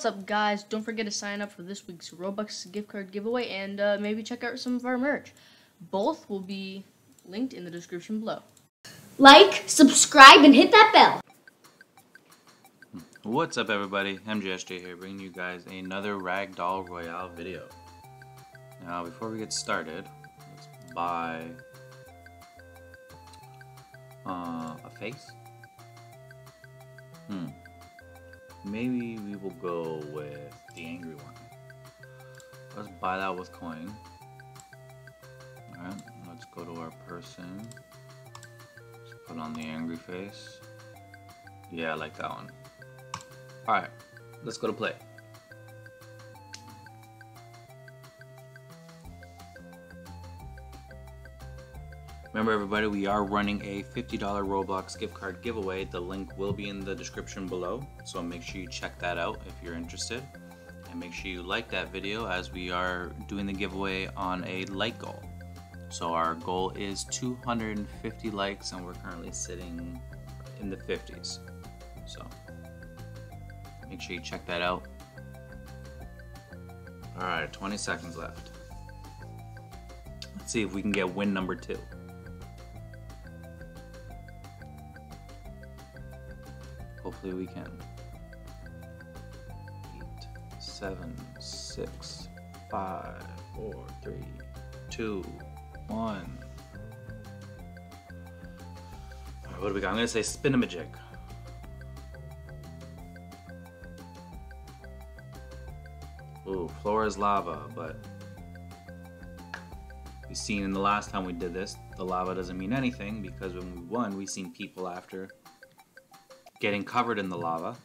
What's up, guys? Don't forget to sign up for this week's Robux gift card giveaway and uh, maybe check out some of our merch. Both will be linked in the description below. Like, subscribe, and hit that bell. What's up everybody, MJSJ here, bringing you guys another Ragdoll Royale video. Now before we get started, let's buy uh, a face. Hmm. Maybe we will go with the angry one. Let's buy that with coin. Alright, let's go to our person. Let's put on the angry face. Yeah, I like that one. Alright, let's go to play. Remember everybody, we are running a $50 Roblox gift card giveaway. The link will be in the description below, so make sure you check that out if you're interested. And make sure you like that video as we are doing the giveaway on a like goal. So our goal is 250 likes and we're currently sitting in the 50s. So make sure you check that out. Alright, 20 seconds left. Let's see if we can get win number two. Hopefully we can. Eight, seven, six, five, four, three, two, one. Alright, what do we got? I'm gonna say spinamajig. Ooh, floor is lava, but we've seen in the last time we did this, the lava doesn't mean anything because when we won, we've seen people after getting covered in the lava,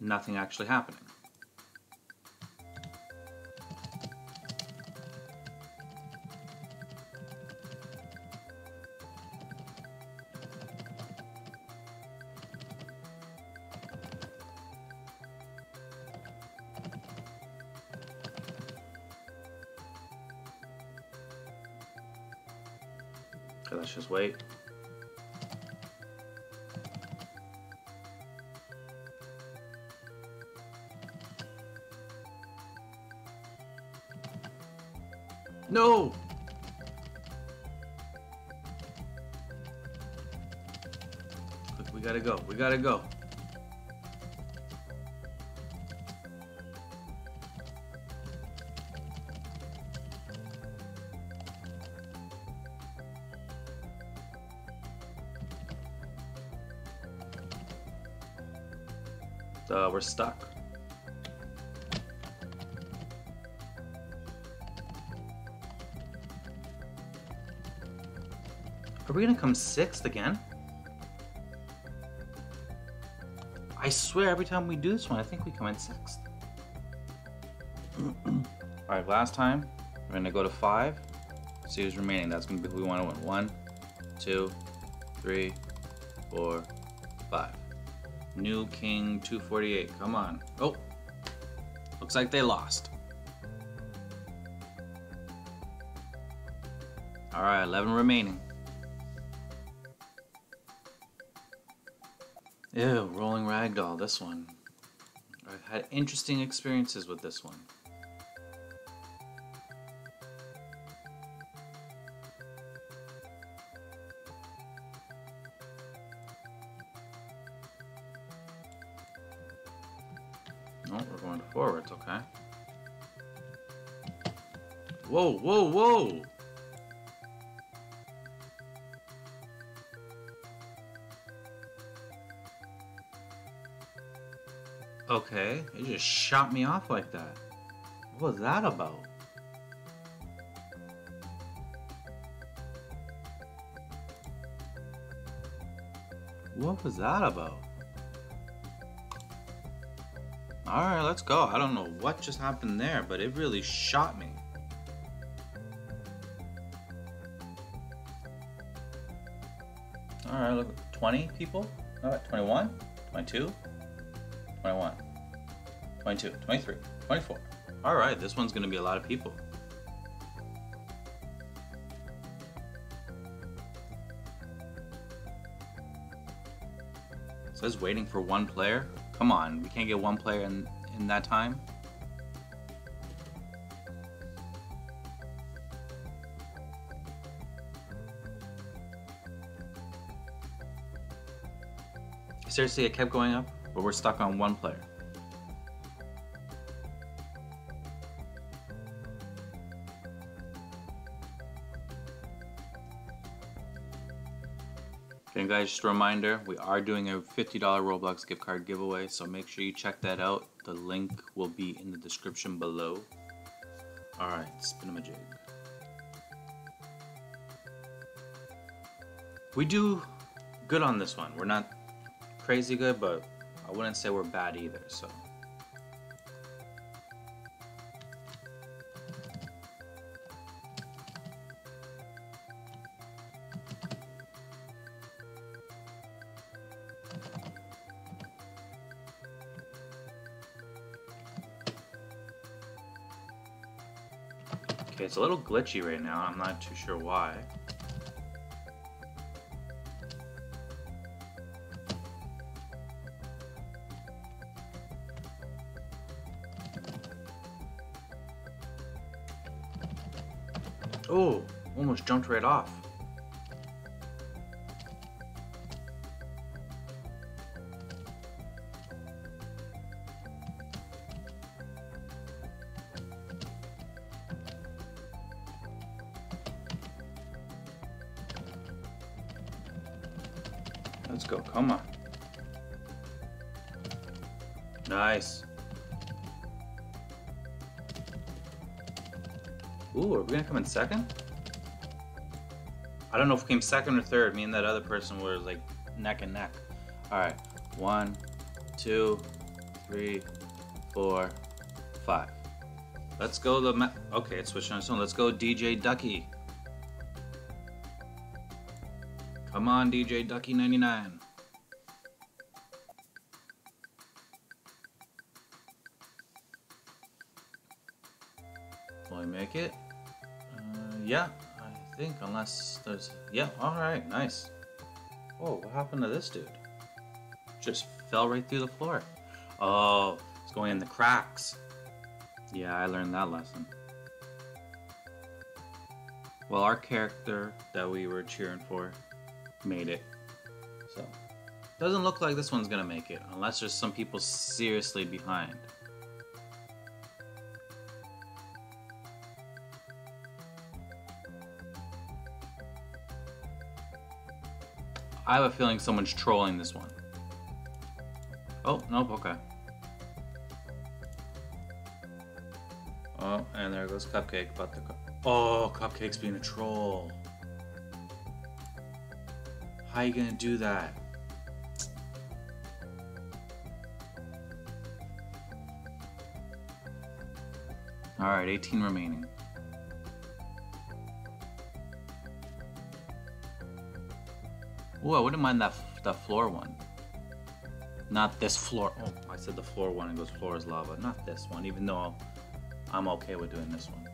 nothing actually happening. No! We gotta go. We gotta go. Uh, we're stuck. Are we gonna come sixth again? I swear every time we do this one, I think we come in sixth. Alright, last time, we're gonna go to five. See who's remaining. That's gonna be who we wanna win. One, two, three, four, five. New King 248. Come on. Oh! Looks like they lost. Alright, 11 remaining. Ew, Rolling Ragdoll, this one. I've had interesting experiences with this one. No, we're going forwards, okay. Whoa, whoa, whoa! Okay, it just shot me off like that. What was that about? What was that about? Alright, let's go. I don't know what just happened there, but it really shot me. Alright, look, 20 people? Alright, 21, 22, 21, 22, 23, 24. Alright, this one's gonna be a lot of people. It says waiting for one player. Come on, we can't get one player in, in that time? Seriously, it kept going up, but we're stuck on one player. Guys, just a reminder, we are doing a $50 Roblox gift card giveaway, so make sure you check that out. The link will be in the description below. Alright, spin a jig. We do good on this one. We're not crazy good, but I wouldn't say we're bad either, so. Okay, it's a little glitchy right now. I'm not too sure why. Oh, almost jumped right off. Let's go, come on. Nice. Ooh, are we gonna come in second? I don't know if we came second or third. Me and that other person were like neck and neck. Alright, one, two, three, four, five. Let's go the Okay, it's switching on its own. Let's go DJ Ducky. Come on, DJ Ducky 99. Will I make it? Uh, yeah, I think, unless there's... Yeah, alright, nice. Oh, what happened to this dude? Just fell right through the floor. Oh, it's going in the cracks. Yeah, I learned that lesson. Well, our character that we were cheering for made it. So, doesn't look like this one's gonna make it, unless there's some people seriously behind. I have a feeling someone's trolling this one. Oh, nope, okay. Oh, and there goes Cupcake. About the cu oh, Cupcake's being a troll. How are you gonna do that? Alright, 18 remaining. Ooh, I wouldn't mind that that floor one. Not this floor. Oh, I said the floor one and goes floor is lava. Not this one, even though I'm okay with doing this one.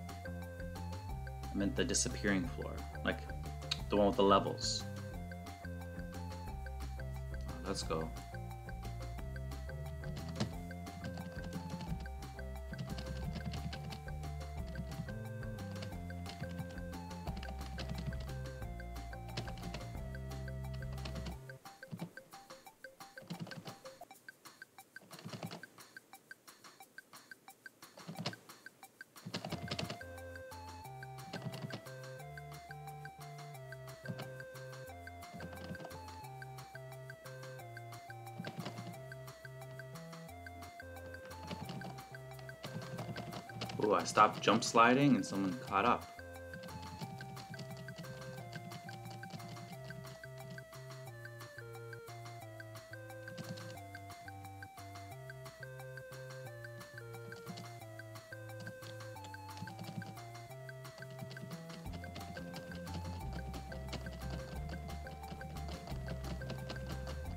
I meant the disappearing floor. Like, the one with the levels. Let's go. Oh, I stopped jump sliding and someone caught up.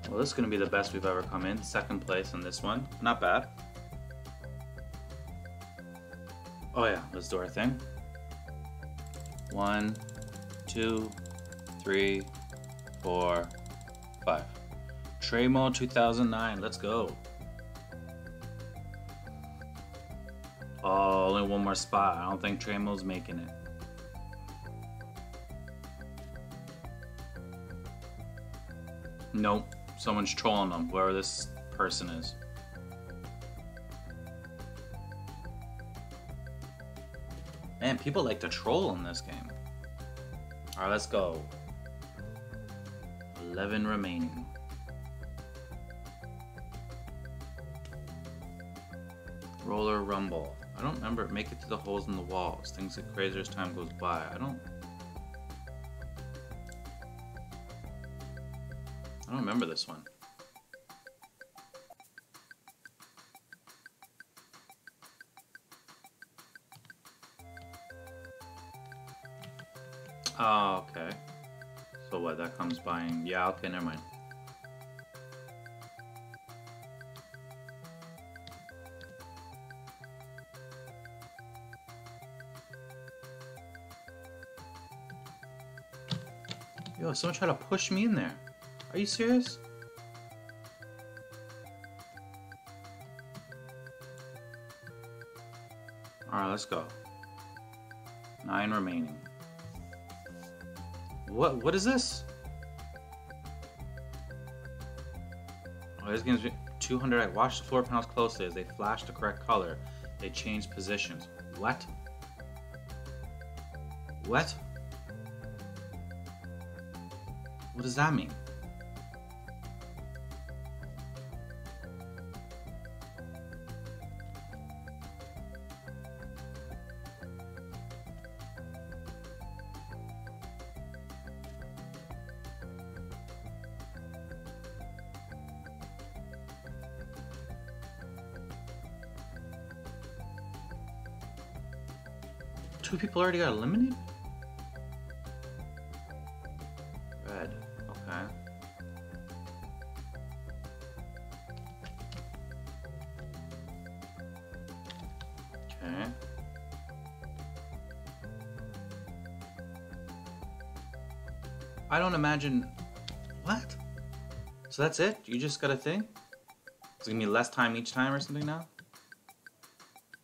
Well, this is going to be the best we've ever come in. Second place on this one. Not bad. Oh yeah, let's do our thing. One, two, three, four, five. Tremo 2009, let's go. Oh, only one more spot. I don't think Tremo's making it. Nope, someone's trolling them, whoever this person is. Man, people like to troll in this game. Alright, let's go. 11 remaining. Roller Rumble. I don't remember. Make it to the holes in the walls. Things get crazier as time goes by. I don't. I don't remember this one. Oh, okay. So what, that comes by and... Yeah, okay, never mind. Yo, someone tried to push me in there. Are you serious? Alright, let's go. Nine remaining. What? What is this? Oh, this game's 200. I watch the floor panels closely as they flash the correct color. They change positions. What? What? What does that mean? Two people already got eliminated? Red. Okay. Okay. I don't imagine... What? So that's it? You just got a thing? It's gonna be less time each time or something now?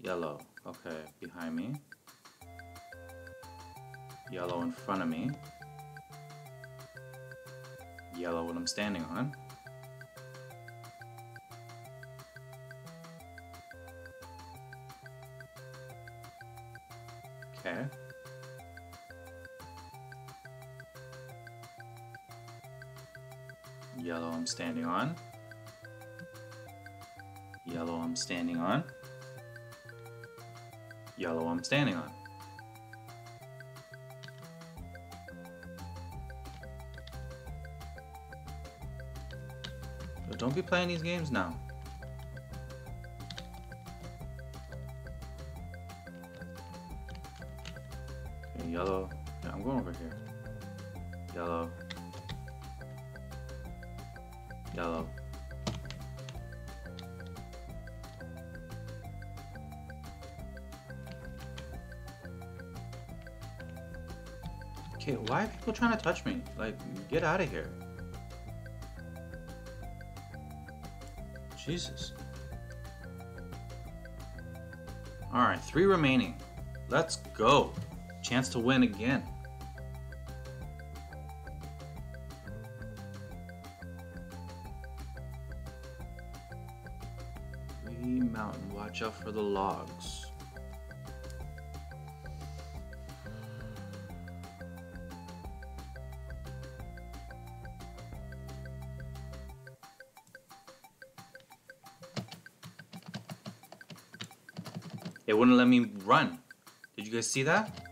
Yellow. Okay, behind me. Yellow in front of me. Yellow what I'm standing on. Okay. Yellow I'm standing on. Yellow I'm standing on. Yellow I'm standing on. Don't be playing these games now. Okay, yellow. Yeah, I'm going over here. Yellow. Yellow. Okay, why are people trying to touch me? Like, get out of here. Jesus. Alright, three remaining. Let's go. Chance to win again. Mountain. Watch out for the logs. Me run. Did you guys see that?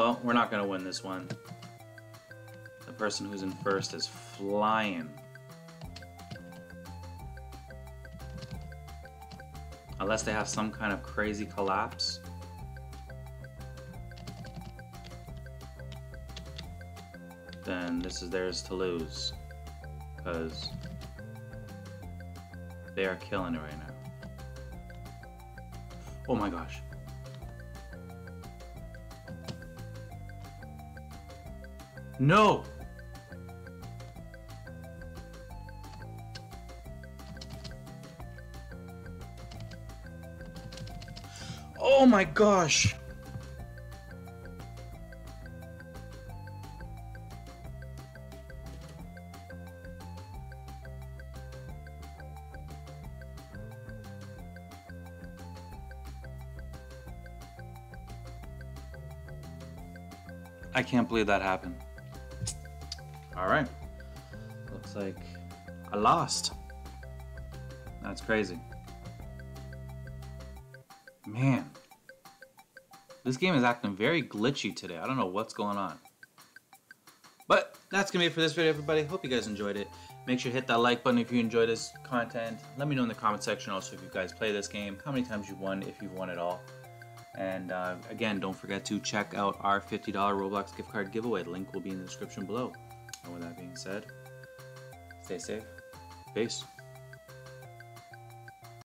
Well, we're not going to win this one. The person who's in first is flying. Unless they have some kind of crazy collapse. Then this is theirs to lose. Because they are killing it right now. Oh my gosh. No! Oh my gosh! I can't believe that happened. Alright. Looks like I lost. That's crazy. Man. This game is acting very glitchy today. I don't know what's going on. But that's going to be it for this video, everybody. Hope you guys enjoyed it. Make sure to hit that like button if you enjoyed this content. Let me know in the comment section also if you guys play this game, how many times you won, if you've won at all. And uh, again, don't forget to check out our $50 Roblox gift card giveaway. The link will be in the description below. And with that being said, stay safe. Peace.